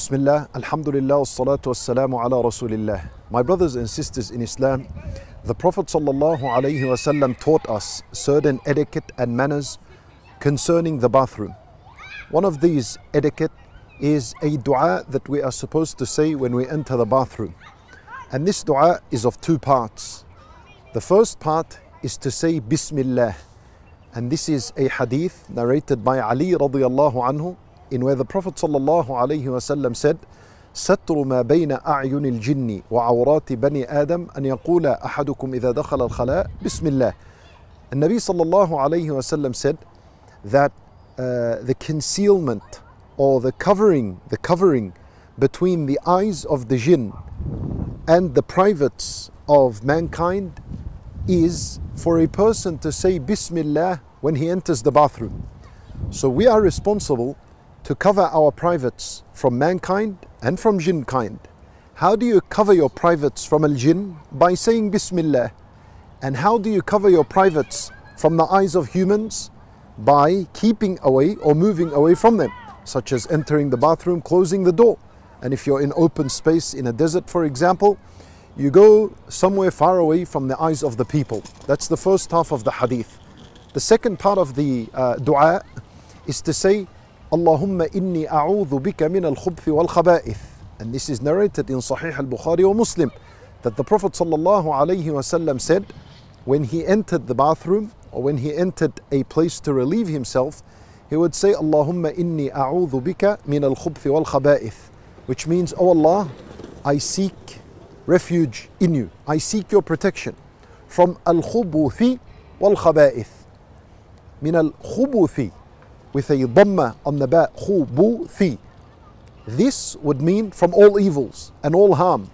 Bismillah, Alhamdulillah, wassalatu wassalamu ala Rasulillah. My brothers and sisters in Islam, the Prophet wasallam taught us certain etiquette and manners concerning the bathroom. One of these etiquette is a dua that we are supposed to say when we enter the bathroom. And this dua is of two parts. The first part is to say Bismillah. And this is a hadith narrated by Ali radiallahu anhu in where the Prophet sallallahu alaihi wasallam said, ستر ما بين أعين الجن وعورات بني آدم أن يقول أحدكم إذا دخل الخلاء بسم الله. And Nabi sallallahu alayhi wasallam said that uh, the concealment or the covering, the covering between the eyes of the jinn and the privates of mankind is for a person to say Bismillah when he enters the bathroom. So we are responsible to cover our privates from mankind and from jinn kind. How do you cover your privates from al jinn? By saying Bismillah. And how do you cover your privates from the eyes of humans? By keeping away or moving away from them, such as entering the bathroom, closing the door. And if you're in open space in a desert, for example, you go somewhere far away from the eyes of the people. That's the first half of the hadith. The second part of the uh, dua is to say, Allahumma inni a'udhu bika min wal-khaba'ith. And this is narrated in Sahih al-Bukhari or Muslim that the Prophet wasallam said when he entered the bathroom or when he entered a place to relieve himself, he would say, Allahumma inni a'udhu bika min al-khubthi wal-khaba'ith. Which means, Oh Allah, I seek refuge in you. I seek your protection from al-khubuthi wal-khaba'ith. Min al-khubuthi with a dhamma on the ba, khubuthi. This would mean from all evils and all harm.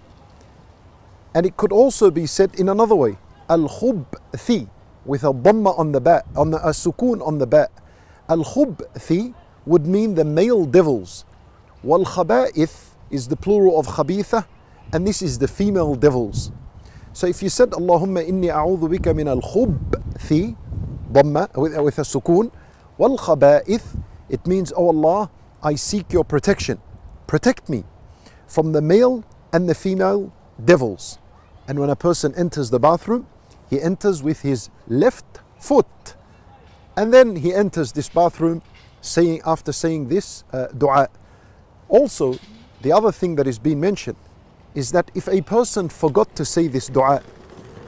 And it could also be said in another way, al-khubthi with a dhamma on the ba, on the a sukun on the ba. Al-khubthi would mean the male devils. Wal khaba'ith is the plural of khabitha, and this is the female devils. So if you said Allahumma inni a'udhu bika min al-khubthi, dhamma with, with a sukun, wal khaba'ith, it means, Oh Allah, I seek your protection. Protect me from the male and the female devils. And when a person enters the bathroom, he enters with his left foot. And then he enters this bathroom saying after saying this uh, dua. Also, the other thing that is being mentioned is that if a person forgot to say this dua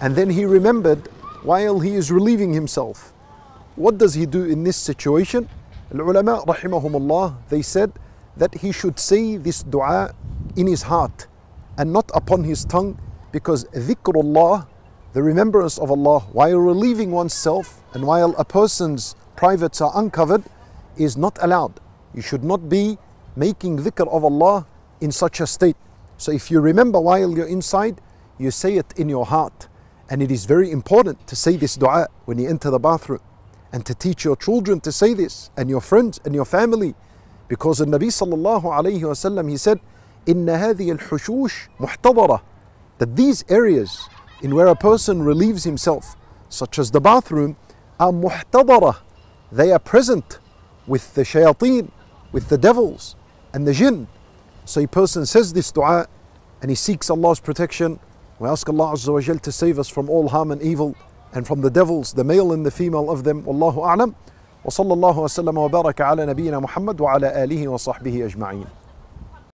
and then he remembered while he is relieving himself, what does he do in this situation? Al-ulama rahimahumullah, they said that he should say this dua in his heart and not upon his tongue because dhikrullah, the remembrance of Allah while relieving oneself and while a person's privates are uncovered is not allowed. You should not be making dhikr of Allah in such a state. So if you remember while you're inside, you say it in your heart. And it is very important to say this dua when you enter the bathroom and to teach your children to say this and your friends and your family. Because the Nabi sallallahu alayhi wasallam he said, إن هذه الحشوش محتضرة that these areas in where a person relieves himself, such as the bathroom, are muhtadara. They are present with the shayateen, with the devils and the jinn. So a person says this dua and he seeks Allah's protection. We ask Allah Azza wa Jal to save us from all harm and evil and from the devils, the male and the female of them. Wallahu a'lam. وصلى الله وسلم وبارك على نبينا محمد وعلى آله وصحبه أجمعين